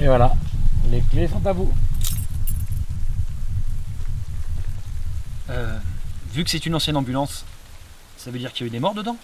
Et voilà, les clés sont à vous. Euh, vu que c'est une ancienne ambulance, ça veut dire qu'il y a eu des morts dedans?